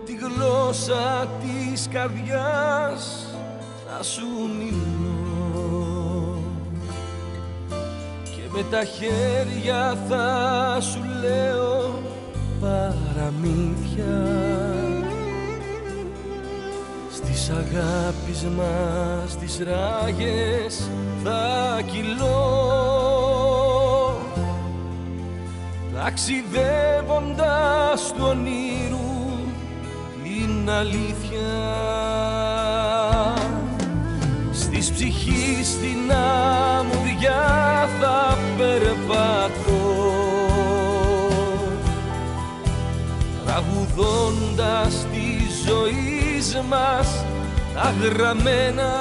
με τη γλώσσα της καρδιάς θα σου μιλώ και με τα χέρια θα σου λέω παραμύθια. Στις αγάπης μας τις ράγες θα κυλώ. Ταξιδεύοντας του ονείρου την αλήθεια. Στις ψυχής στην αμμουδιά θα περπατώ. Τραγουδώντας τη ζωή μας τα γραμμένα.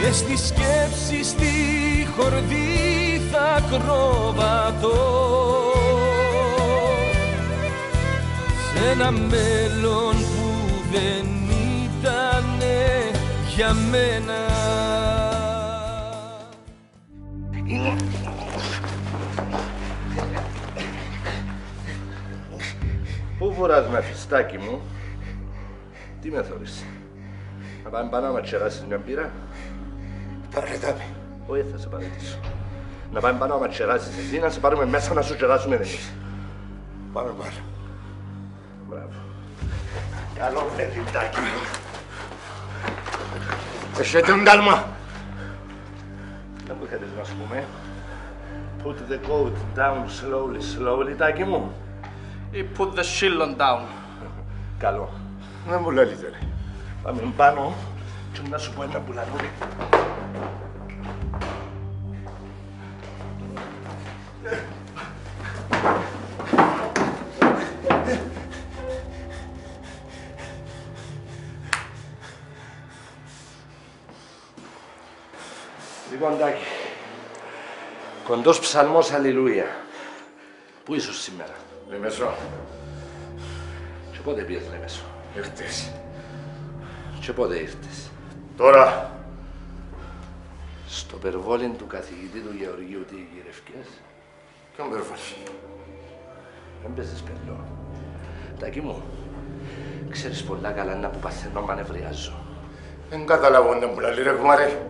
Και στη σκέψη στη χορδή θα ακροβατώ ένα μέλλον που δεν ήταν για μένα Πού φοράς με φιστάκι μου, τι με θωρείς; Να πάμε πάνω να τσεράσεις μια μπύρα. Παρετάμε. Όχι, θα σε παρετήσω. Να πάμε πάνω να τσεράσεις εσύ, να σε πάρουμε μέσα να σου τσεράσουμε εμείς. Πάμε πάνω. Μπράβο. Καλό παιδιτάκι μου. Έχετε ένταλμα. Δεν μου θέλεις να σου πούμε. Put the coat down slowly, slowly, τάκι μου. Ή put the shillon down. Καλό. Δεν μου λέτε ρε. Πάμε πάνω και να σου πω ένα πουλανούρι. Λοιπόν, Τάκη, κοντός ψαλμός Αλληλούια. Πού ήσουν σήμερα, Λεμεσό. και πότε πήγες Λεμεσό, Ήρθες. και πότε ήρθες; Τώρα. Στο περβόλιν του καθηγητή του Γεωργίου τι γυρευκές, Ποιον περβολή. δεν παίζεις πελό. Τάκη μου, ξέρεις πολλά καλά να που παθαίνω μα νευριάζω. Δεν καταλαβαίνω να μου λέει ρε κουμάρε.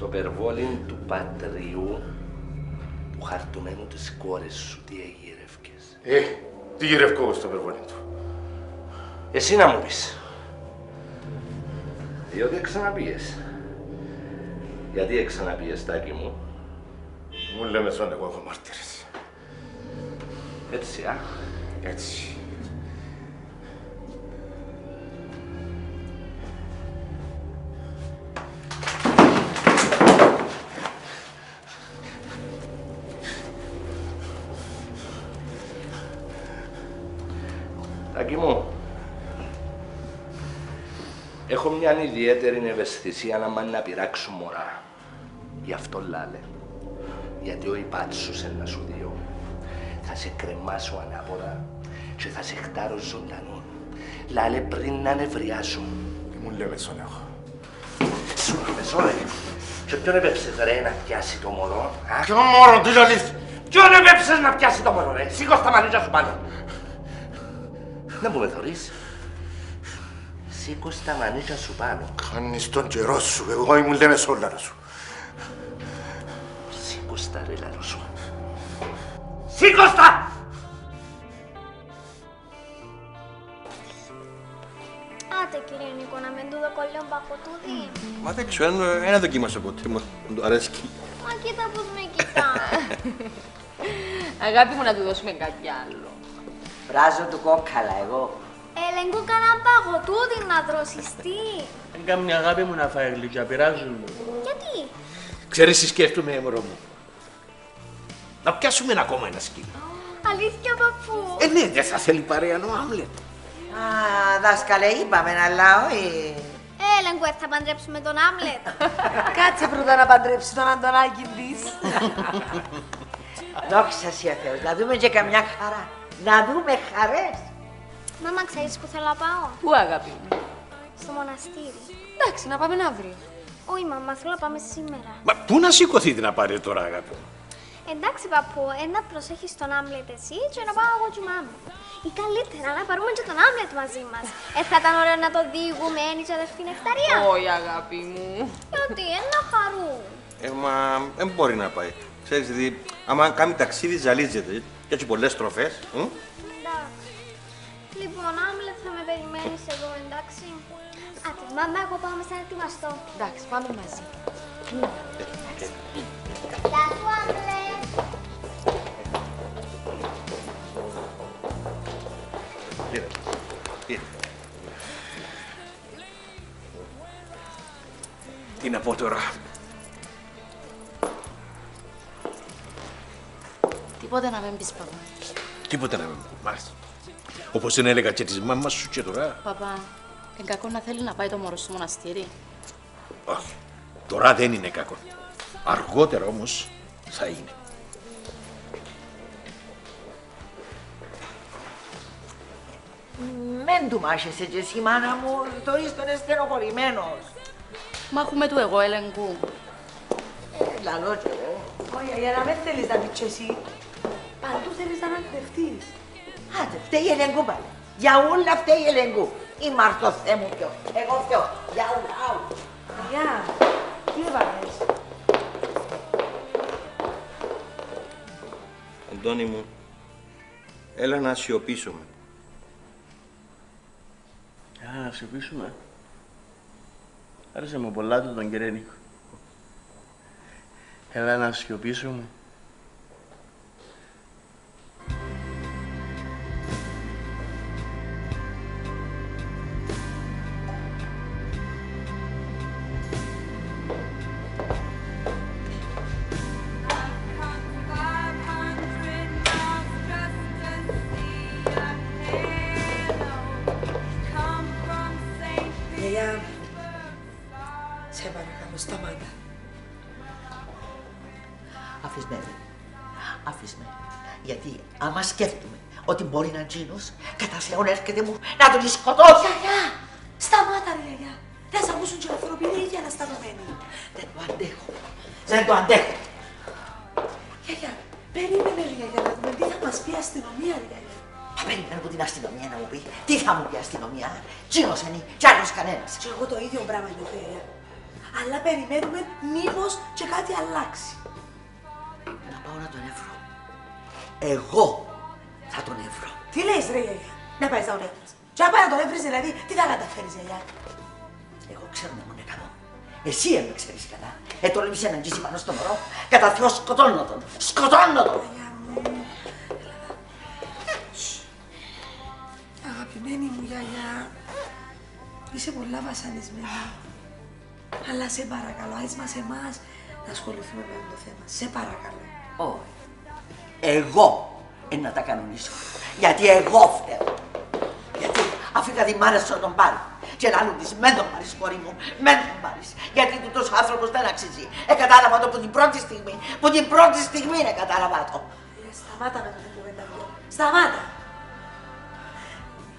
Στο περβόλιν του πατριού του χαρτουμένου της κόρης σου τι εγύρευκες. Ε, τι γυρευκώ εγώ στο περβολή του. Εσύ να μου πεις. Διότι ξαναπίες. Γιατί ξαναπίες, Τάκη μου; Μου λέμε σόν εγώ έχω μάρτυρες. Έτσι, α. Έτσι. Τάκη μου, έχω μια ιδιαίτερη ευαισθησία να μ' να πειράξω μωρά. Γι' αυτό λάλε. Γιατί ο υπάτσους να σου διώ. Θα σε κρεμάσω ανάποδα και θα σε χτάρω ζωντανό. Λάλε πριν να νευριάσω. Τι μου λέμε σόν εγώ. Σου είπες, ωραία. Και ποιον έπεψες ρε να πιάσει το μωρό, α; Ποιο μόρο τι λαλείς. Ποιον έπεψες να πιάσει το μωρό, ρε; Σήκω στα μανίτια σου πάνω. Δεν μου με θωρείς. Σήκω στα μανίτια σου πάνω. Κάνεις τον καιρό σου. Εγώ ήμουν λέμε σόλαρο σου. Σήκω στα ρε λαρό σου. Σήκω στα! Άτε κύριε Νίκο, να μην του δω κολλιόν πακοτούδι. Μα δεν ξέρω, ένα- ένα δοκίμασα ποτέ μου. Μου το αρέσκει. Μα κοίτα πως με κοιτά. Αγάπη μου να του δώσουμε κάτι άλλο. Βράζω του κόκκαλα εγώ. Ελεγκού κανένα παγωτούδι να δρώσεις τι; Δεν κάνει μια αγάπη μου να φάει γλυκιά, πειράζουν μου. Γιατί; Ξέρεις τι σκέφτομαι, μωρό μου. Να πιάσουμε ένα ακόμα ένα σκύλο. Αλήθεια παππού; Ε, ναι, δεν θα θέλει παρέα ο Άμλετ. Α, δάσκαλε, είπαμε, αλλά όχι. Έλεγκου, ε, θα παντρέψουμε τον Άμλετ. Κάτσε πρώτα να παντρέψει τον Αντωνάκη της. Δόξα σοι ο Θεός, να δούμε και καμιά χαρά. Να δούμε χαρές. Μάμα, ξέρεις που θέλω να πάω; Πού αγάπη μου; Στο μοναστήρι. Εντάξει, να πάμε αύριο. Όχι, μαμά, θέλω να πάμε σήμερα. Μα πού να σηκωθείτε να πάρετε τώρα, αγάπη μου; Εντάξει, παππού, ε, να προσέχεις τον Άμλετ εσύ και να πάω εγώ και η μάμα. Ή καλύτερα να πάρουμε και τον Άμλετ μαζί μας. Ε, θα ήταν ωραίο να το διηγούμε ένι και αδερφή νεκταρία. Όχι, αγάπη μου. Γιατί, ε, να χαρούν. Ε, μα δεν μπορεί να πάει. Ξέρεις, δηλαδή, άμα κάνει ταξίδι, ζαλίζεται. Και έτσι πολλές στροφές. μ; Εντάξει. Λοιπόν, Άμλετ, θα με περιμένεις εδώ, εντάξει. Άντε, μάμα, εγώ πάω μέσα να ετοιμαστώ. Εντάξει, πάμε μαζί. Γεια σου, Άμλετ. Κοίτα, κοίτα. Τι να πω τώρα. Τίποτε να μην πεις, παπά. Τίποτα να μην πω. Μάλιστα. Όπως δεν έλεγα και της μάμας σου και τώρα. Παπά, είναι κακό να θέλει να πάει το μωρό στο μοναστήρι. Όχι. Τώρα δεν είναι κακό. Αργότερα όμως θα είναι. Μεν του μάχεσαι και εσύ, μάνα μου, το τον στενοχωρημένος. Μα έχουμε του εγώ έλεγκου. Ε, λαλό κι εγώ. Όχι, για να μην θέλεις να πεις και εσύ. Παντού θέλεις να ανακρευτείς. Άντε, φταίει η Ελέγκου πάλι. Για όλα φταίει η Ελέγκου. Η Μάρτο Θεέ μου ποιο. Εγώ ποιο. Για όλα. άου. Αγιά, τι έβαλες; Αντώνη μου, έλα να σιωπήσουμε. Α, να σιωπήσουμε. Άρεσε μου πολλά του τον Κυρένικο. Έλα να σιωπήσουμε. Γιαγιά, σε παρακαλώ, σταμάτα. Αφήσ' με. ρε. Αφήσ' με. Γιατί άμα σκέφτομαι ότι μπορεί να τζίνος, κατά Θεόν έρχεται μου να τον σκοτώσει. Γιαγιά, σταμάτα ρε γιαγιά. Δεν σ' ακούσουν και οι άνθρωποι, είναι ίδια αναστατωμένοι. Δεν το αντέχω. Δεν το αντέχω. Και εγώ το ίδιο πράγμα νιώθω γιαγιά. Αλλά περιμένουμε μήπως και κάτι αλλάξει. Να πάω να τον εύρω. Εγώ θα τον εύρω. Τι λες ρε γιαγιά, να πάει να τον έβρεις. Και αν πάει να τον έβρεις δηλαδή, τι θα καταφέρεις γιαγιά. Εγώ ξέρω να μου είναι καλό. Εσύ δεν με ξέρεις καλά. Ε, τώρα εμείς έναν τζίσι πάνω στο μωρό. Κατά Θεό σκοτώνω τον. Σκοτώνω τον. Γιαγιά μου, έλα. Σσ. Αγαπημένη μου γιαγιά, είσαι πολλά βασανισμένη. Αλλά σε παρακαλώ, άις μας εμάς να ασχοληθούμε με το θέμα. Σε παρακαλώ. Όχι. Εγώ είναι να τα κανονίσω. Γιατί εγώ φταίω. Γιατί αφού είχα τη μάνα σου να τον πάρει. Και να άλλον της, μεν τον πάρεις κόρη μου, μεν τον πάρεις. Γιατί τούτος άνθρωπος δεν αξίζει. Ε, κατάλαβα το από την πρώτη στιγμή. Που την πρώτη στιγμή είναι κατάλαβα το. Ε, Σταμάτα με την κουβέντα μου. Σταμάτα.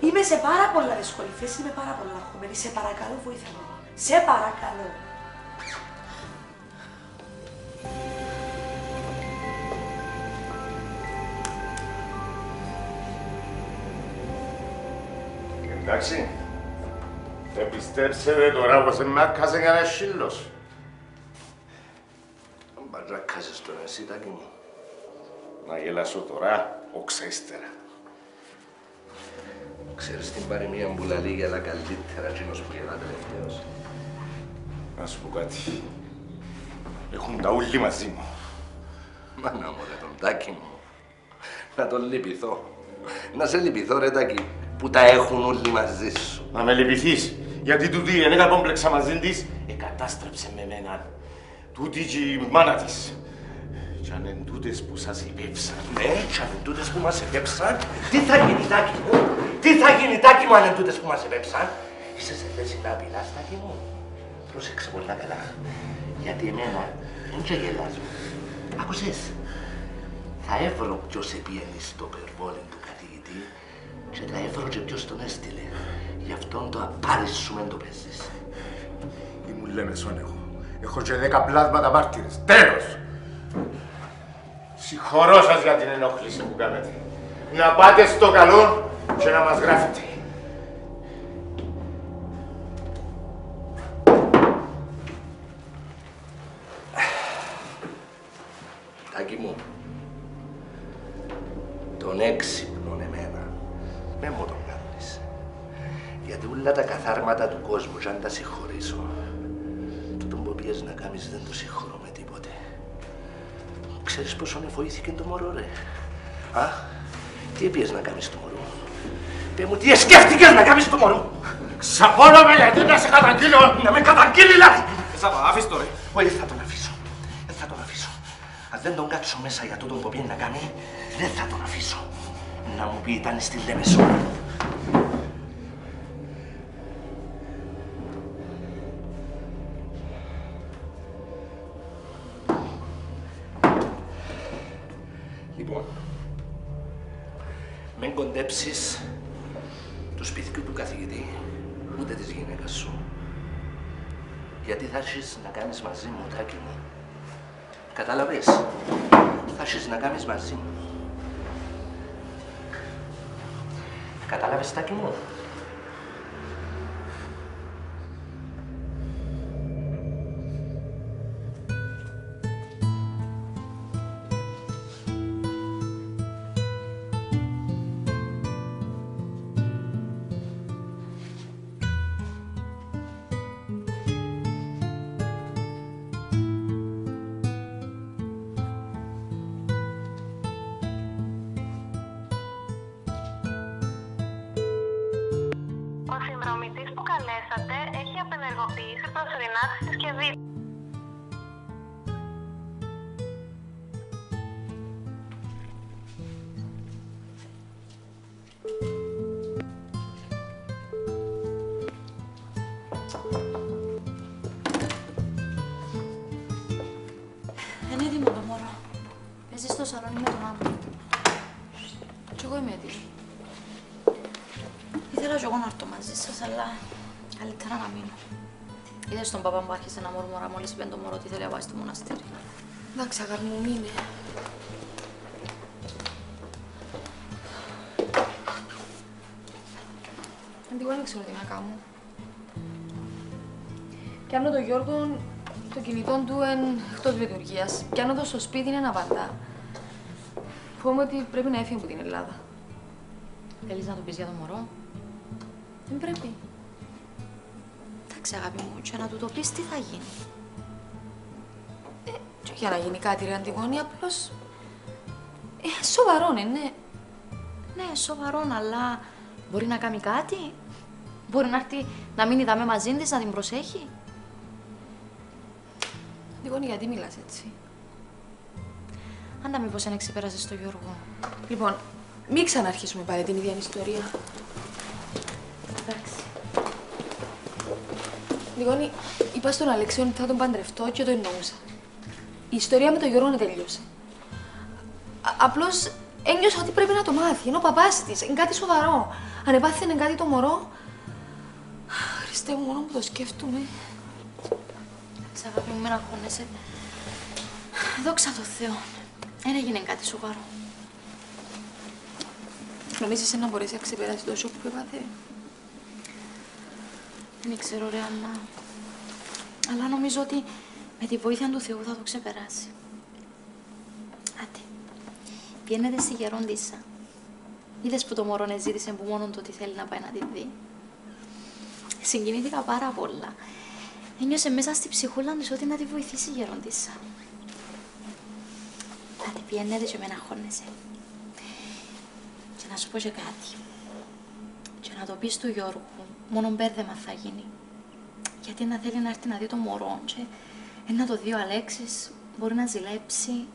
Είμαι σε πάρα πολλά δύσκολη θέση, είμαι πάρα πολλά αγχωμένη. Σε παρακαλώ, βοήθα με. Σε παρακαλώ. Εντάξει. Δεν πιστέψετε τώρα πως με άκασε κανένα σύλλος. Μπατζάκασες τον εσύ, τάκι μου. Να γελάσω τώρα, όξα ύστερα. Ξέρεις την παροιμία που λαλεί για τα καλύτερα εκείνος που γελά τελευταίος. Να σου πω κάτι. Έχουν τα ούλοι μαζί μου. Μάνα μου ρε τον τάκι μου. Να τον λυπηθώ. Να σε λυπηθώ ρε τάκι που τα έχουν όλοι μαζί σου. Να με λυπηθείς, γιατί τούτη η ενέκα κόμπλεξα μαζί της εκατάστρεψε με εμένα. Τούτη και η μάνα της. Κι αν εν τούτες που σας υπέψαν. Ναι, κι αν εν τούτες που μας επέψαν, τι θα γίνει τάκι μου; Τι θα γίνει τάκι μου αν εν τούτες που μας επέψαν; Είσαι σε θέση να απειλάς τάκι μου; Πρόσεξε πολύ καλά. Γιατί εμένα δεν και γελάζω. Άκουσες. Θα έβρω ποιος επίενει στο περβόλι του καθηγητή και θα έβρω και ποιος τον έστειλε. Γι' αυτόν το απάρις σου μεν το παίζεις. Ήμουν λέμε σον εγώ. Έχω και δέκα πλάσματα μάρτυρες. Τέλος! Χωρώ σας για την ενόχληση που κάνετε. Να πάτε στο καλό και να μας γράφετε. Τάκη μου, τον έξυπνον εμένα, με μου τον κάνεις. Γιατί όλα τα καθάρματα του κόσμου, κι αν τα συγχωρήσω, τούτο που πιες να κάνεις δεν το συγχωρώ με τίποτε. Ξέρεις πόσο βοήθηκε το μωρό, ρε. Α, τι έπιες να κάνεις το μωρό. Πε μου, τι σκέφτηκες να κάνεις το μωρό. Ξαπώνομαι γιατί να σε καταγγείλω. Να με καταγγείλει, λάθη. Σάβα, άφησε το ρε. Όχι, δεν θα τον αφήσω. Δεν θα τον αφήσω. Αν δεν τον κάτσω μέσα για τούτο που πήγαινε να κάνει, δεν θα τον αφήσω. Να μου πει ήταν στη Λέμεσο. Μην κοντέψεις του σπιτιού του καθηγητή, ούτε της γυναίκας σου. Γιατί θα έχεις να κάνεις μαζί μου, Τάκη μου. Κατάλαβες; Θα έχεις να κάνεις μαζί μου. Κατάλαβες, Τάκη μου; Εγώ είμαι έτοιμη. Ήθελα κι εγώ να έρθω μαζί σας, αλλά καλύτερα να μείνω. Είδες τον παπά που άρχισε να μουρμουρά μόλις είπε το μωρό ότι θέλει να πάει στο μοναστήρι. Εντάξει, αγάπη μου, μείνε. Αντίγουα δεν ξέρω τι να κάνω. Πιάνω τον Γιώργο, το κινητό του είναι εκτός λειτουργίας. Πιάνω το στο σπίτι, είναι να απαντά. Φοβούμαι ότι πρέπει να έφυγε από την Ελλάδα. Θέλεις να του πεις για το μωρό; Δεν πρέπει. Εντάξει αγάπη μου, και να του το πεις τι θα γίνει; Και για να γίνει κάτι ρε Αντιγόνη, απλώς... Ε, σοβαρό είναι, ναι. Ναι, σοβαρό, αλλά μπορεί να κάνει κάτι; Μπορεί να έρθει να μείνει δαμέ μαζί της, να την προσέχει; Αντιγόνη, γιατί μιλάς έτσι; Άντα μήπως δεν ξεπέρασες το Γιώργο. Λοιπόν, μην ξαναρχίσουμε πάλι την ίδια ιστορία. Εντάξει. Λιγόνι, είπα στον Αλέξιο ότι θα τον παντρευτώ και το εννοούσα. Η ιστορία με τον Γιώργο τελείωσε. Απλώς ένιωσα ότι πρέπει να το μάθει. Είναι ο παπάς της. Είναι κάτι σοβαρό. Αν επάθαινε κάτι το μωρό. Χριστέ μου, μόνο που το σκέφτομαι. Εντάξει αγάπη μου, μην αγχώνεσαι. Δόξα τω Θεώ. Δεν έγινε κάτι σοβαρό. Νομίζεις να μπορέσει να ξεπεράσεις το σοκ που έπαθε. Δεν ξέρω ρε Άννα. Αλλά νομίζω ότι με τη βοήθεια του Θεού θα το ξεπεράσει. Άντε. Πιένετε στη γερόντισσα. Είδες που το μωρό ζήτησε που μόνο το ότι θέλει να πάει να τη δει; Συγκινήθηκα πάρα πολλά. Ένιωσε μέσα στη ψυχούλα της ότι να τη βοηθήσει η γερόντισσα. Άντε πιένετε και με αγχώνεσαι. Και να σου πω και κάτι. Και να το πεις του Γιώργου, μόνο μπέρδεμα θα γίνει. Γιατί να θέλει να έρθει να δει το μωρό και ε, να το δει ο Αλέξης, μπορεί να ζηλέψει.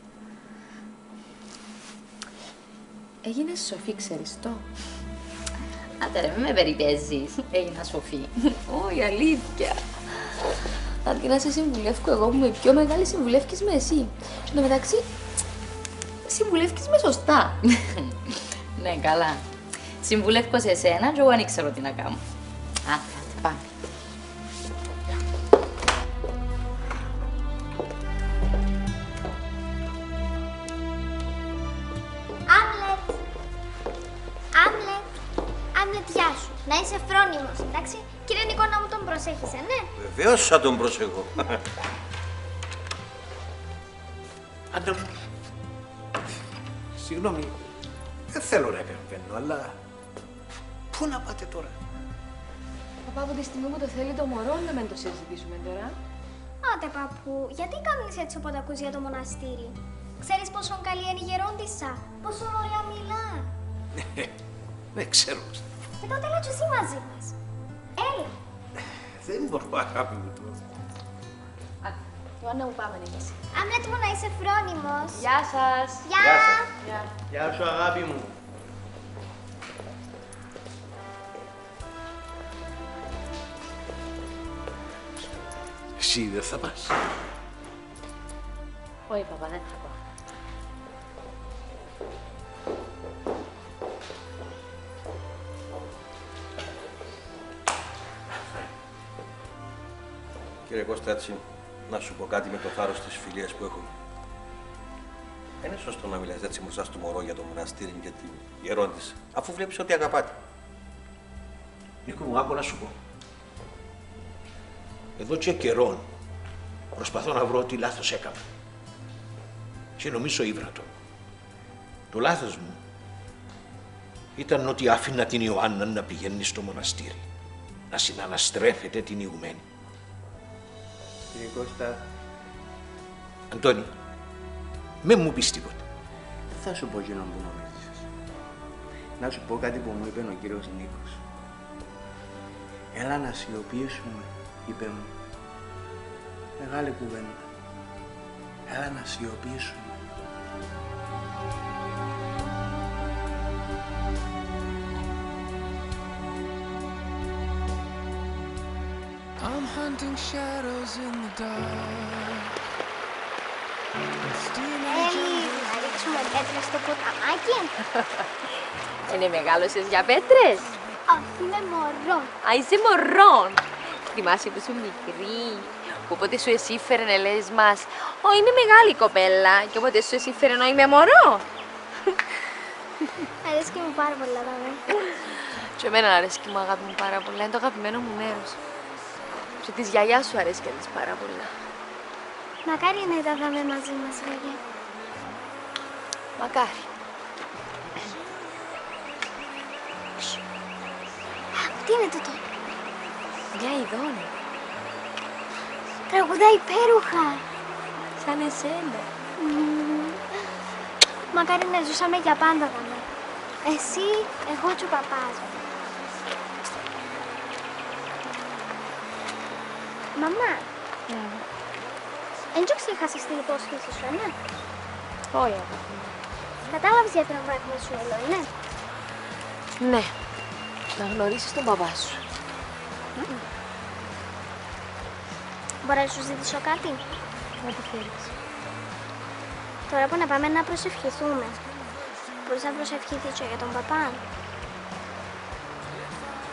Έγινε σοφή, ξέρεις το. Άντε ρε, μην με περιπέζεις. Έγινα σοφή. Όχι, αλήθεια. Αντί να σε συμβουλεύω εγώ που είμαι πιο μεγάλη, συμβουλεύεις με εσύ. Και το μεταξύ, συμβουλεύκεις με σωστά. ναι, καλά. Συμβουλεύω σε εσένα και εγώ δεν ξέρω τι να κάνω. Α, πάμε. Άμλετ! Άμλετ! Άμλετ, γεια σου. Να είσαι φρόνιμος, εντάξει. Κύριε Νικόνα μου τον προσέχεις, ε, ναι; Βεβαίως θα τον προσέχω. Συγγνώμη, δεν θέλω να επεμβαίνω, αλλά πού να πάτε τώρα; Παπά, από τη στιγμή που το θέλει το μωρό, να μην το συζητήσουμε τώρα. Άντε, παππού, γιατί κάνεις έτσι όποτε ακούς για το μοναστήρι; Ξέρεις πόσο καλή είναι η γερόντισσα, πόσο ωραία μιλάς; Δεν ξέρω. Και τότε έλα και εσύ μαζί μας. Έλα. Δεν μπορώ, αγάπη μου τώρα. Ιωάννα μου πάμε να εσύ. Άμλετ μου να είσαι φρόνιμος. Γεια σας. Γεια. Γεια. Γεια σου αγάπη μου. Εσύ δεν θα πας. Όχι, παπά, δεν θα πάω. Κύριε Κώστα, έτσι, να σου πω κάτι με το θάρρος της φιλίας που έχω. Δεν είναι σωστό να μιλάς έτσι μπροστά στο μωρό για το μοναστήρι και της γερόντισσα, αφού βλέπεις ότι αγαπάτε. Νίκο μου, άκου να σου πω. Εδώ και καιρόν προσπαθώ να βρω τι λάθος έκανα. Και νομίζω ήβρατο. Το λάθος μου ήταν ότι άφηνα την Ιωάννα να πηγαίνει στο μοναστήρι. Να συναναστρέφεται την ηγουμένη. Κύριε Κώστα, Αντώνη, με μου πεις τίποτα. δεν θα σου πω εκείνο που νομίζεις. Να σου πω κάτι που μου είπε ο κύριος Νίκος. Έλα να σιωπήσουμε, είπε μου. Μεγάλη κουβέντα. Έλα να σιωπήσουμε. Hunting shadows in the dark. Έλλη, να ρίξουμε πέτρες στο ποταμάκι. Είναι μεγάλωσες για πέτρες; Όχι, είμαι μωρό. Α, είσαι μωρόν. Θυμάσαι που ήσουν μικρή. Που όποτε σου εσύφερε να λες μας «Ω, είναι μεγάλη η κοπέλα» και όποτε σου εσύφερε να είμαι μωρό. Αρέσκει μου πάρα πολύ, δάμε. Και εμένα αρέσκει μου αγάπη μου πάρα πολύ. Είναι το αγαπημένο μου μέρος. Και της γιαγιάς σου αρέσει και της πάρα πολύ. Μακάρι να ήταν δάμε μαζί μας, βέβαια. Μακάρι. Τι είναι τούτο. Μια ειδόνη. Τραγουδάει υπέροχα. Σαν εσένα. Μμμ. Μακάρι να ζούσαμε για πάντα, δάμε. Εσύ, εγώ και ο παπάς μου. Μαμά, δεν ξέχασες την υπόσχεση σου, ναι. Όχι, αγάπη μου. Κατάλαβες για τον πράγμα σου όλο, ναι. Ναι. Να γνωρίσεις τον μπαμπά σου. Μπορώ να σου ζητήσω κάτι; Ό,τι θέλεις. Τώρα που να πάμε να προσευχηθούμε. Μπορείς να προσευχηθείς και για τον παπά;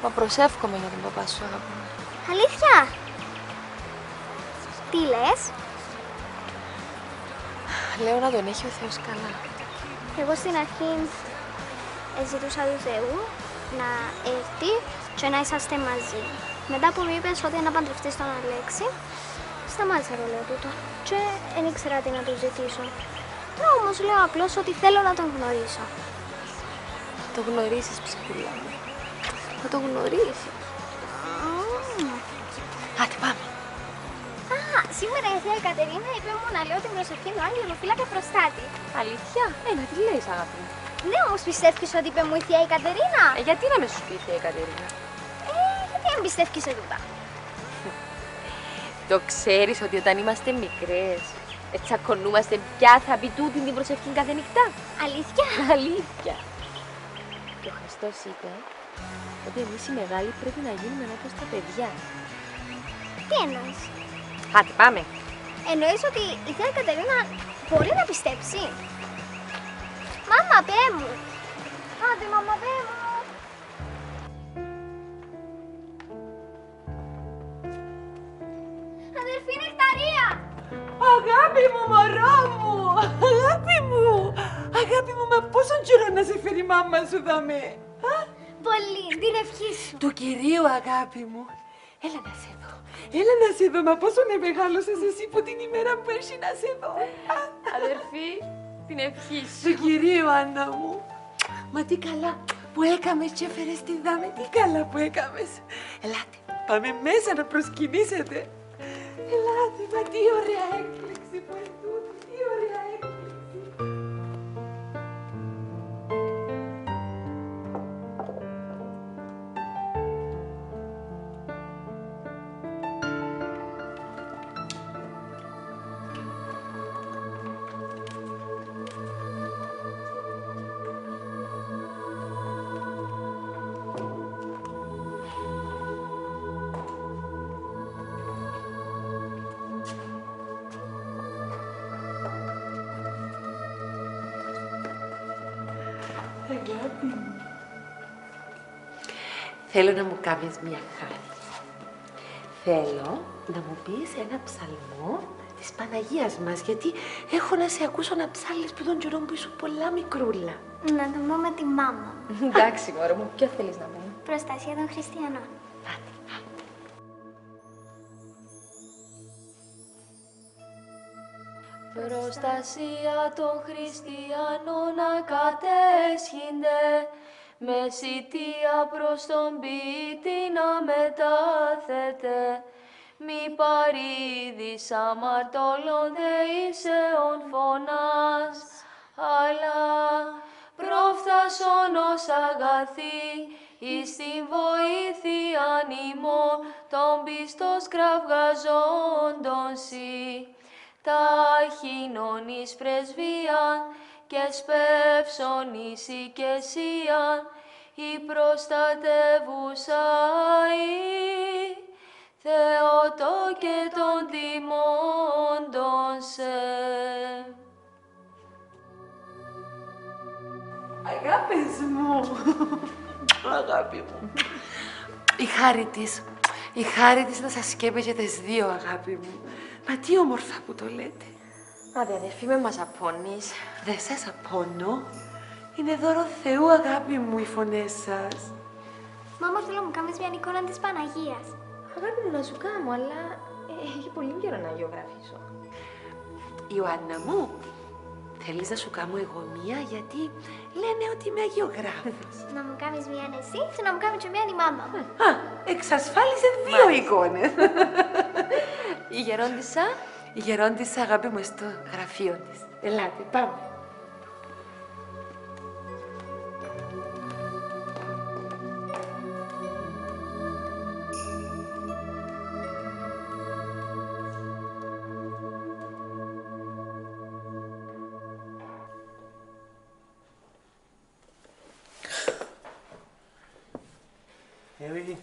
Μα προσεύχομαι για τον παπά σου, αγάπη μου. Αλήθεια; Τι λες; Λέω να τον έχει ο Θεός καλά. Εγώ στην αρχή ε, ζητούσα του Θεού να έρθει και να είσαστε μαζί. Μετά που μου είπες ότι να παντρευτείς τον Αλέξη, σταμάτησα το λέω τούτο και δεν ήξερα τι να του ζητήσω. Τώρα όμως λέω απλώς ότι θέλω να τον γνωρίσω. Το γνωρίσεις, ψυχούλα μου. Θα το γνωρίσεις. Άντε, πάμε. Α, σήμερα η Θεία Κατερίνα είπε μου να λέω την προσευχή του Άγγελου Φύλακα Προστάτη. Αλήθεια; Ε, να τη λες, αγάπη μου. Ναι, όμως πιστεύεις ότι είπε μου η Θεία η Κατερίνα; Ε, γιατί να με σου πει η Θεία Κατερίνα; Ε, γιατί δεν πιστεύεις σε τούτα. Το ξέρεις ότι όταν είμαστε μικρές, τσακωνούμαστε πια θα πει τούτη την προσευχή κάθε νυχτά. Αλήθεια; Αλήθεια. Και ο Χριστός είπε ότι εμείς οι μεγάλοι πρέπει να γίνουμε όπως τα παιδιά. Τι εννοείς; Άντε, πάμε. Εννοείς ότι η Θεία Κατερίνα μπορεί να πιστέψει; Μάμα, πέ μου. Άντε, μάμα, πέ μου. Αδερφή Νεκταρία. Αγάπη μου, μωρό μου! Αγάπη μου! Αγάπη μου, μα πόσο καιρό να σε φέρει η μάμα σου δαμέ! πολύ. Την ευχή σου. Του κυρίου, αγάπη μου. Έλα να σε δω. Έλα να σε δω. Μα πόσο με μεγάλωσες εσύ που την ημέρα που έρχεσαι να σε δω. Αδερφή, την ευχή σου. Του κυρίου, Άννα μου. Μα τι καλά που έκαμες και έφερες τη δάμε. Τι καλά που έκαμες. Ελάτε, πάμε μέσα να προσκυνήσετε. Ελάτε, μα τι ωραία έκπληξη που είναι τούτη. Τι ωραία έκπληξη. Θέλω να μου κάνεις μια χάρη. Θέλω να μου πεις ένα ψαλμό της Παναγίας μας, γιατί έχω να σε ακούσω να ψάλεις που τον καιρό που ήσουν πολλά μικρούλα. Να το πω με τη μάμα μου. Εντάξει, μωρό μου, ποιο θέλεις να πούμε; Προστασία των χριστιανών. Προστασία των χριστιανών ακατέσχυνται, με σιτία προς τον πίτη να μετάθετε. Μη παρήδης αμαρτωλών δεήσεων φωνάς, αλλά προφθασόν ως αγαθή, εις την βοήθεια ημών των πιστός κραυγαζόντων σοι ταχύνων εις πρεσβείαν και σπεύσον εις οικεσίαν η προστατεύουσα η Θεότο και των τιμώντων σε. Αγάπης μου. Αγάπη μου. Η χάρη της, η χάρη της να σας σκέπε και τις δύο, αγάπη μου. Μα τι όμορφα που το λέτε. Άντε, αδερφή, με μας απώνεις. Δεν σας απώνω. Είναι δώρο Θεού, αγάπη μου, οι φωνές σας. Μάμα, θέλω να μου κάνεις μια εικόνα της Παναγίας. Αγάπη μου, να σου κάνω, αλλά ε, έχει πολύ καιρό να γεωγραφήσω. Ιωάννα μου, θέλεις να σου κάνω εγώ μία, γιατί λένε ότι είμαι αγιογράφος. Να μου κάνεις μια εσύ και να μου κάνει και μια η μάμα μου. Α, εξασφάλισε δύο εικόνες. Η γερόντισσα. Η γερόντισσα, αγάπη μου, στο γραφείο της. Ελάτε, πάμε. Εύη.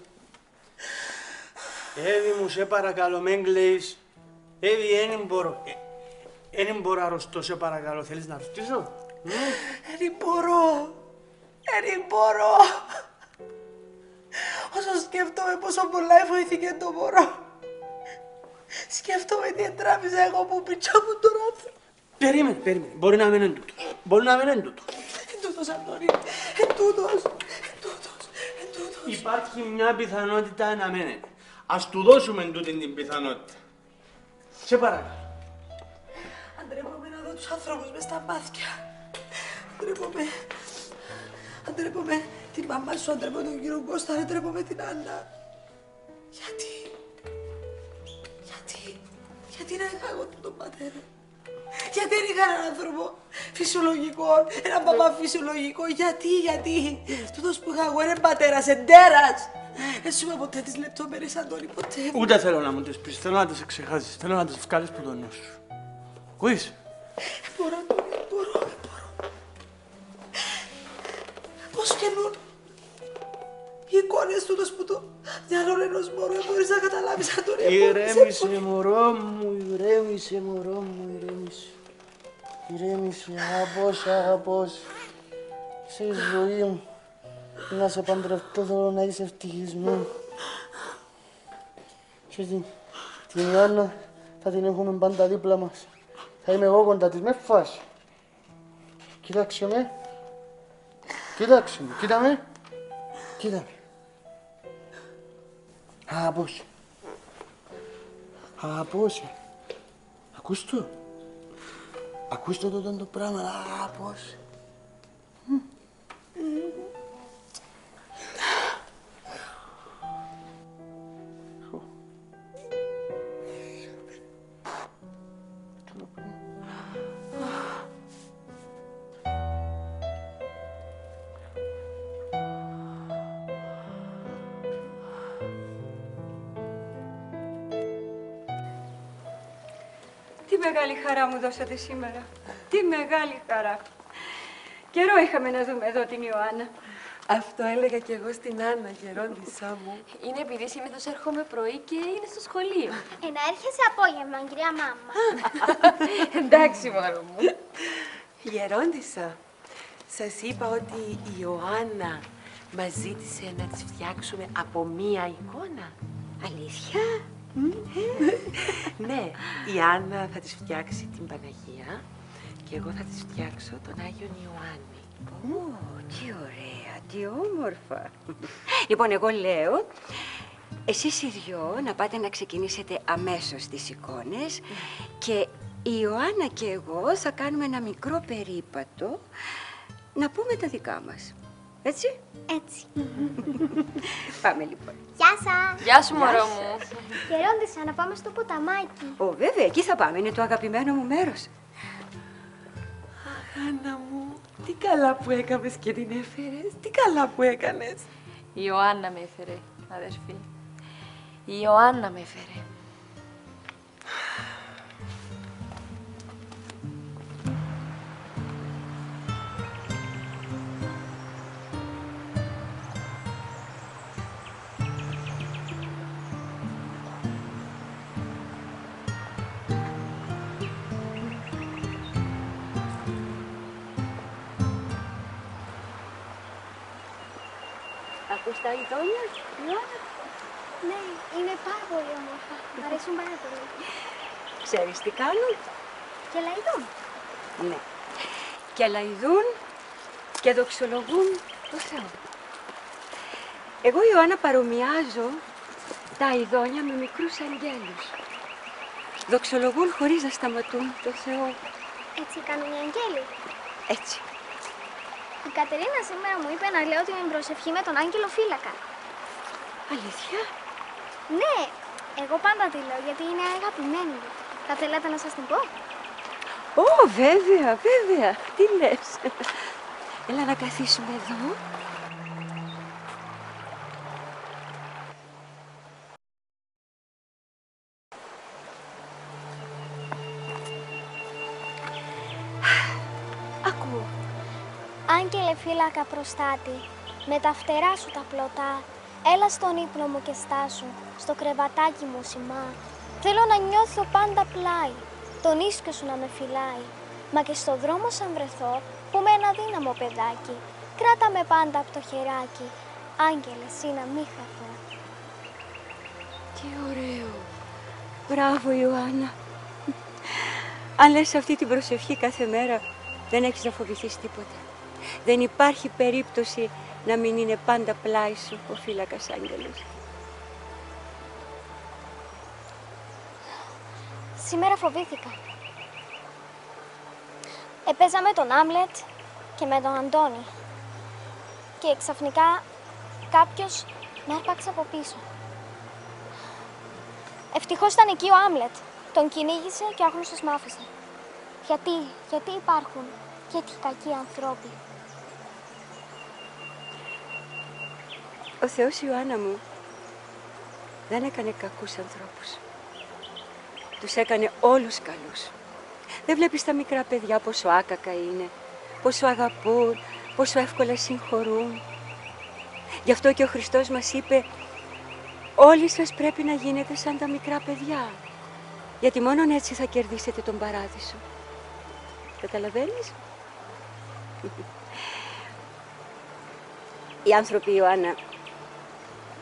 Εύη μου, σε παρακαλώ, μην κλαίεις. Εύη, δεν μπορώ. Δεν μπορώ αρρωστώ, σε παρακαλώ. Θέλεις να αρρωστήσω; Δεν μπορώ. Δεν μπορώ. Όσο σκέφτομαι πόσο πολλά βοηθήκε το μωρό. Σκέφτομαι τι τράβηζα εγώ που πιτσά μου τον άνθρωπο. Περίμενε, περίμενε. Μπορεί να μην είναι τούτο. Μπορεί να μην είναι τούτο. Εν τούτος, Αντώνη. Εν τούτος. Εν τούτος. Εν τούτος. Υπάρχει μια πιθανότητα να μην είναι. Ας του δώσουμε τούτη την πιθανότητα. Σε παρακαλώ. Αντρέπομαι να δω τους άνθρωπους μες στα μάτια. Αντρέπομαι. Αντρέπομαι την μαμά σου, αντρέπομαι τον κύριο Κώστα, αντρέπομαι την Άννα. Γιατί; Γιατί; Γιατί να είχα εγώ τον πατέρα. Γιατί δεν είχα έναν άνθρωπο φυσιολογικό, έναν παπά φυσιολογικό; Γιατί, γιατί; Τούτος που είχα εγώ είναι πατέρας, εντέρας. Εσύ με ποτέ τις λεπτομέρειες, Αντώνη, ποτέ. Ούτε θέλω να μου τις πεις, θέλω να τις ξεχάσεις, θέλω να τις βγάλεις από το νου σου. Ακούεις; Μπορώ, Αντώνη, μπορώ, μπορώ. Πώς βγαίνουν οι εικόνες τούτος που το μυαλό ενός μωρού, δεν μπορείς να καταλάβεις, Αντώνη. Ηρέμησε, μωρό μου, ηρέμησε, μωρό μου, ηρέμησε. Ηρέμησε, αγαπώ, σε αγαπώ. σε. Σε ζωή μου. Να σε παντρευτώ, θέλω να είσαι ευτυχισμένο. Και την, την Ιάννα θα την έχουμε πάντα δίπλα μας. Θα είμαι εγώ κοντά της, μες φας. Κοίταξε με. Κοίταξε με, κοίτα με. Κοίτα. Αγαπώ σε. Αγαπώ σε. Ακούς το. Ακούς το το, το πράγμα. Αγαπώ σε. Χαρά μου δώσατε σήμερα. Τι μεγάλη χαρά. Καιρό είχαμε να δούμε εδώ την Ιωάννα. Αυτό έλεγα και εγώ στην Άννα, γερόντισά μου. Είναι επειδή συνήθως έρχομαι πρωί και είναι στο σχολείο. Ε, να έρχεσαι απόγευμα, κυρία Μάμα. Εντάξει, μωρό μου. Γερόντισα, σας είπα ότι η Ιωάννα μας ζήτησε να της φτιάξουμε από μία εικόνα. Αλήθεια; ναι, η Άννα θα της φτιάξει την Παναγία και εγώ θα της φτιάξω τον Άγιον Ιωάννη. Ω, τι ωραία, τι όμορφα. λοιπόν, εγώ λέω, εσείς οι δυο να πάτε να ξεκινήσετε αμέσως τις εικόνες και η Ιωάννα και εγώ θα κάνουμε ένα μικρό περίπατο να πούμε τα δικά μας. Έτσι; Έτσι. Πάμε λοιπόν. Γεια σας. Γεια σου, μωρό Γεια μου. Γερόντισσα, να πάμε στο ποταμάκι. Ω, βέβαια, εκεί θα πάμε. Είναι το αγαπημένο μου μέρος. Άννα μου, τι καλά που έκαμες και την έφερες. Τι καλά που έκανες. Η Ιωάννα με έφερε, αδερφή. Η Ιωάννα με έφερε. Ακούς τα ειδόνια, Ιωάννα. Ναι, είναι πάρα πολύ όμορφα. Μ' αρέσουν πάρα πολύ. Ξέρεις τι κάνουν. Και λαϊδούν. Ναι. Και λαϊδούν και δοξολογούν το Θεό. Εγώ, Ιωάννα, παρομοιάζω τα ειδόνια με μικρούς αγγέλους. Δοξολογούν χωρίς να σταματούν το Θεό. Έτσι κάνουν οι αγγέλοι. Έτσι. Η Κατερίνα σήμερα μου είπε να λέω την προσευχή με τον Άγγελο Φύλακα. Αλήθεια; Ναι, εγώ πάντα τη λέω γιατί είναι αγαπημένη μου. Θα θέλατε να σας την πω; Ω, βέβαια, βέβαια. Τι λες; Έλα να καθίσουμε εδώ. Φύλακα προστάτη, με τα φτερά σου τα πλωτά, έλα στον ύπνο μου και στάσου, στο κρεβατάκι μου σημά. Θέλω να νιώθω πάντα πλάι, τον ίσκιο σου να με φυλάει. Μα και στο δρόμο σαν βρεθώ, που με ένα δύναμο παιδάκι, κράτα με πάντα από το χεράκι, άγγελε εσύ να μη χαθώ. Τι ωραίο. Μπράβο, Ιωάννα. Αν λες αυτή την προσευχή κάθε μέρα, δεν έχεις να φοβηθείς τίποτα. Δεν υπάρχει περίπτωση να μην είναι πάντα πλάι σου ο φύλακας άγγελος. Σήμερα φοβήθηκα. Επέζα με τον Άμλετ και με τον Αντώνη. Και ξαφνικά κάποιος με άρπαξε από πίσω. Ευτυχώς ήταν εκεί ο Άμλετ. Τον κυνήγησε και ο άγνωστος μ' άφησε. Γιατί, γιατί υπάρχουν τέτοιοι κακοί ανθρώποι. Ο Θεός, Ιωάννα μου, δεν έκανε κακούς ανθρώπους. Τους έκανε όλους καλούς. Δεν βλέπεις τα μικρά παιδιά πόσο άκακα είναι, πόσο αγαπούν, πόσο εύκολα συγχωρούν. Γι' αυτό και ο Χριστός μας είπε όλοι σας πρέπει να γίνετε σαν τα μικρά παιδιά. Γιατί μόνον έτσι θα κερδίσετε τον παράδεισο. Καταλαβαίνεις; Οι άνθρωποι, Ιωάννα,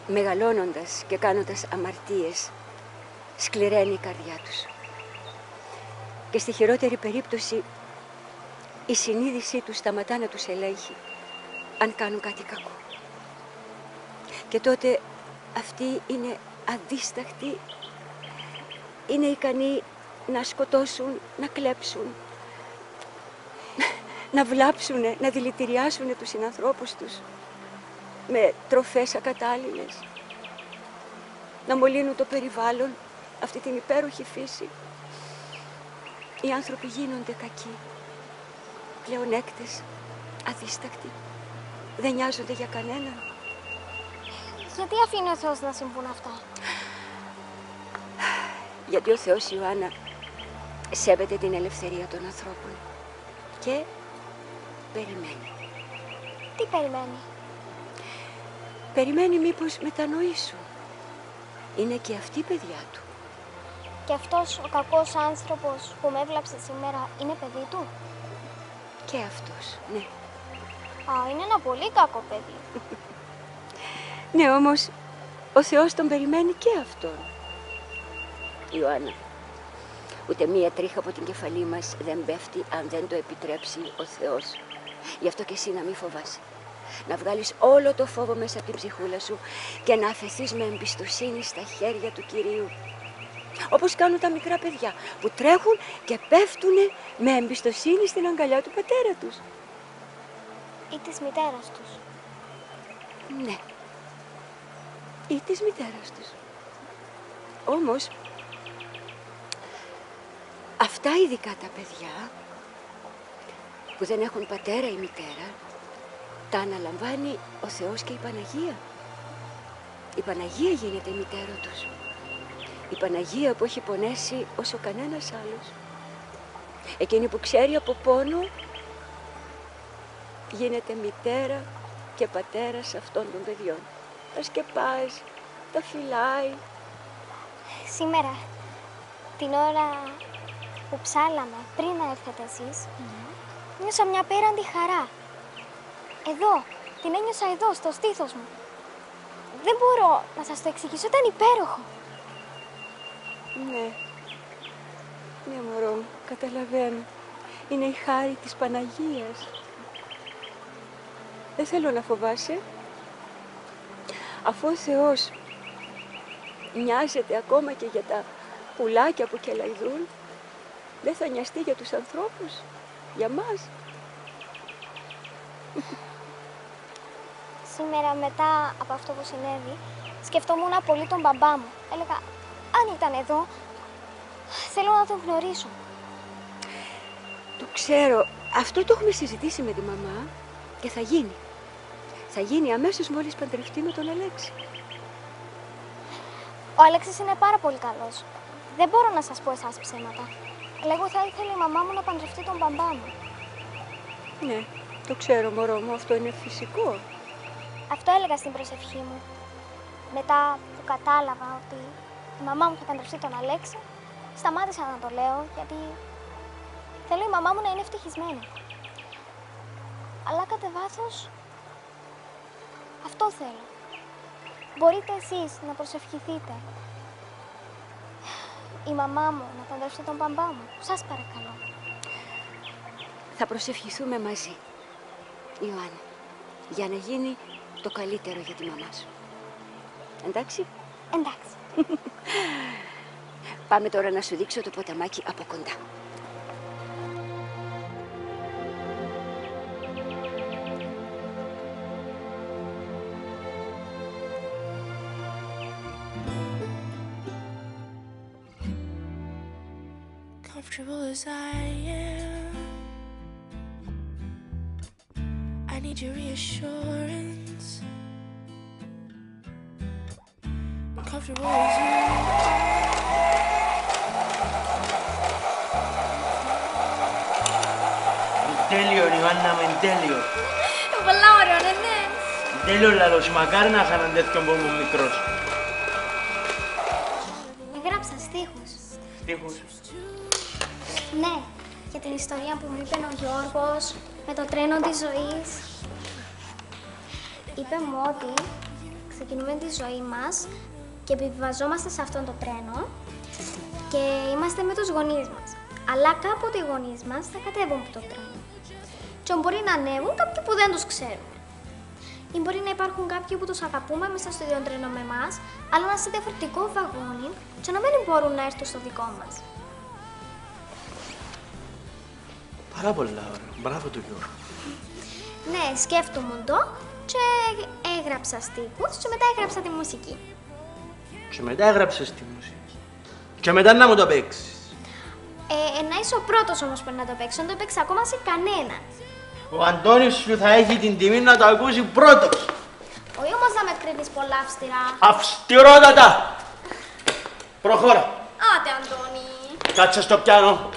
μεγαλώνοντας και κάνοντας αμαρτίες, σκληραίνει η καρδιά τους. Και στη χειρότερη περίπτωση, η συνείδησή τους σταματά να τους ελέγχει, αν κάνουν κάτι κακό. Και τότε αυτοί είναι αδίσταχτοι, είναι ικανοί να σκοτώσουν, να κλέψουν, να βλάψουν, να δηλητηριάσουν τους συνανθρώπους τους με τροφές ακατάλληλες, να μολύνουν το περιβάλλον, αυτή την υπέροχη φύση. Οι άνθρωποι γίνονται κακοί, πλεονέκτες, αδίστακτοι, δεν νοιάζονται για κανέναν. Γιατί αφήνει ο Θεός να συμβούν αυτά; Γιατί ο Θεός Ιωάννα σέβεται την ελευθερία των ανθρώπων και περιμένει. Τι περιμένει; Περιμένει μήπως μετανοήσουν. Είναι και αυτή η παιδιά του. Και αυτός ο κακός άνθρωπος που με έβλαψε σήμερα είναι παιδί του; Και αυτός, ναι. Α, είναι ένα πολύ κακό παιδί. Ναι, όμως ο Θεός τον περιμένει και αυτόν. Ιωάννα, ούτε μία τρίχα από την κεφαλή μας δεν πέφτει αν δεν το επιτρέψει ο Θεός. Γι' αυτό και εσύ να μην φοβάσαι. Να βγάλεις όλο το φόβο μέσα από την ψυχούλα σου και να αφαιθείς με εμπιστοσύνη στα χέρια του Κυρίου. Όπως κάνουν τα μικρά παιδιά που τρέχουν και πέφτουν με εμπιστοσύνη στην αγκαλιά του πατέρα τους. Ή της μητέρας τους. Ναι. Ή της μητέρας τους. Όμως, αυτά ειδικά τα παιδιά που δεν έχουν πατέρα ή μητέρα, τα αναλαμβάνει ο Θεός και η Παναγία. Η Παναγία γίνεται η μητέρα τους. Η Παναγία που έχει πονέσει όσο κανένας άλλος. Εκείνη που ξέρει από πόνο γίνεται μητέρα και πατέρας αυτών των παιδιών. Τα σκεπάζει, τα φυλάει. Σήμερα, την ώρα που ψάλαμε πριν να έρθετε εσείς, νιώσα μια πέραντη χαρά. Εδώ, την ένιωσα εδώ, στο στήθος μου. Δεν μπορώ να σας το εξηγήσω, ήταν υπέροχο. Ναι. Ναι, μωρό μου, καταλαβαίνω. Είναι η χάρη της Παναγίας. Δεν θέλω να φοβάσαι. Αφού ο Θεός νοιάζεται ακόμα και για τα πουλάκια που κελαϊδούν, δεν θα νοιαστεί για τους ανθρώπους, για μας. Σήμερα μετά από αυτό που συνέβη, σκεφτόμουν πολύ τον μπαμπά μου. Έλεγα, αν ήταν εδώ, θέλω να τον γνωρίσω. Το ξέρω. Αυτό το έχουμε συζητήσει με τη μαμά και θα γίνει. Θα γίνει αμέσως μόλις παντρευτεί με τον Αλέξη. Ο Αλέξης είναι πάρα πολύ καλός. Δεν μπορώ να σας πω εσάς ψέματα. Αλλά εγώ θα ήθελε η μαμά μου να παντρευτεί τον μπαμπά μου. Ναι, το ξέρω μωρό μου, αυτό είναι φυσικό. Αυτό έλεγα στην προσευχή μου. Μετά που κατάλαβα ότι η μαμά μου θα παντρευτεί τον Αλέξη, σταμάτησα να το λέω γιατί θέλω η μαμά μου να είναι ευτυχισμένη. Αλλά κατά βάθος, αυτό θέλω. Μπορείτε εσείς να προσευχηθείτε. Η μαμά μου να παντρευτεί τον μπαμπά μου. Σας παρακαλώ. Θα προσευχηθούμε μαζί, Ιωάννα, για να γίνει το καλύτερο για τη μαμά σου. Εντάξει; Εντάξει. Πάμε τώρα να σου δείξω το ποταμάκι από κοντά. Comfortable as I am, I need your reassurance. Comfortable as you Τέλειο, Ιωάννα μου, είναι τέλειο. Πολλά ωραίο, ναι, ναι. Τέλειο λαλός, μακάρι να είχαν τέτοιο από μου μικρός. Έγραψα στίχους. Στίχους. Ναι, για την ιστορία που μου είπε ο Γιώργος με το τρένο της ζωής. Είπε μου ότι ξεκινούμε τη ζωή μας και επιβιβαζόμαστε σε αυτόν το τρένο και είμαστε με τους γονείς μας. Αλλά κάποτε οι γονείς μας θα κατέβουν από το τρένο. Και μπορεί να ανέβουν κάποιοι που δεν τους ξέρουν. Ή μπορεί να υπάρχουν κάποιοι που τους αγαπούμε μέσα στο ίδιο τρένο με εμά, αλλά να σε διαφορετικό βαγόνι και να μην μπορούν να έρθουν στο δικό μας. Πάρα πολλά ωραία. Μπράβο του Γιώργου. Ναι, σκέφτομαι το και έγραψα στίχους και μετά έγραψα τη μουσική. Και μετά έγραψες τη μουσική. Και μετά να μου το παίξεις. Ε, να είσαι ο πρώτος όμως που να το παίξει, δεν το παίξει ακόμα σε κανένα. Ο Αντώνης σου θα έχει την τιμή να το ακούσει πρώτος. Όχι όμως να με κρίνεις πολλά αυστηρά. Αυστηρότατα. Προχώρα. Άτε, Αντώνη. Κάτσε στο πιάνο.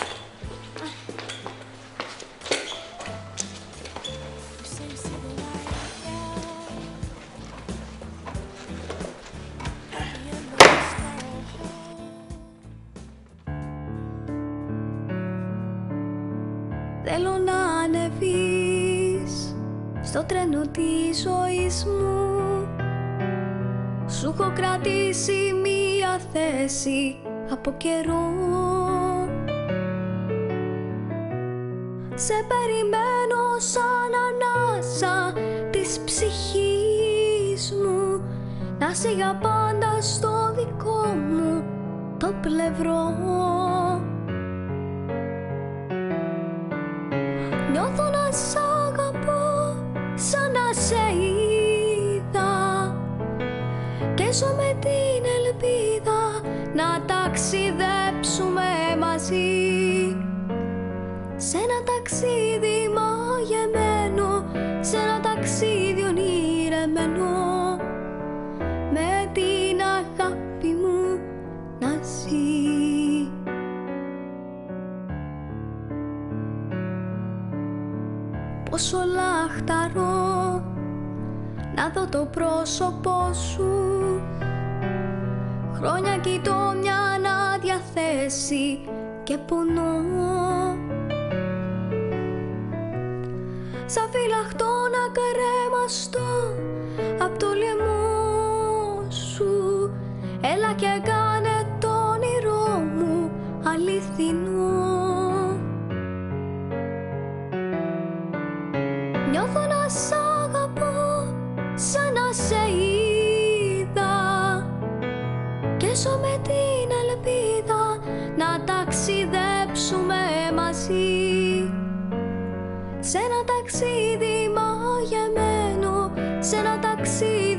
Έχω κρατήσει μία θέση από καιρό. Σε περιμένω σαν ανάσα της ψυχής μου Να σε για πάντα στο δικό μου το πλευρό. Νιώθω να σ' κοιτώ μια άδεια θέση και πονώ. Σαν φυλαχτό ταξιδέψουμε μαζί. Σε ένα ταξίδι μαγεμένο, σε ένα ταξίδι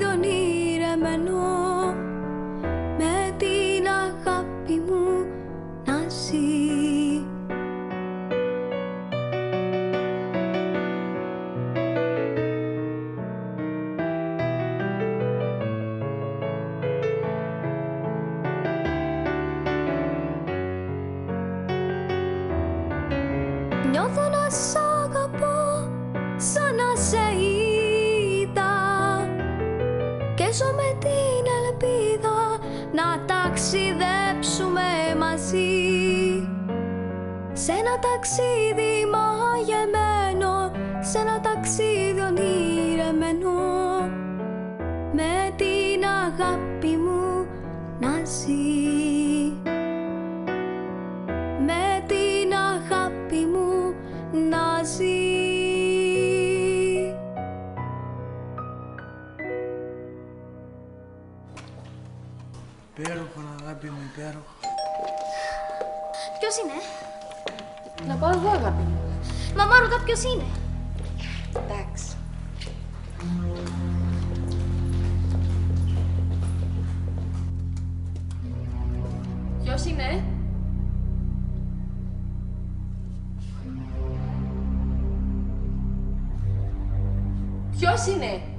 Να πάω εγώ, αγάπη μου. Μαμά ρωτά ποιος είναι. Εντάξει. Ποιος είναι; Ποιος είναι;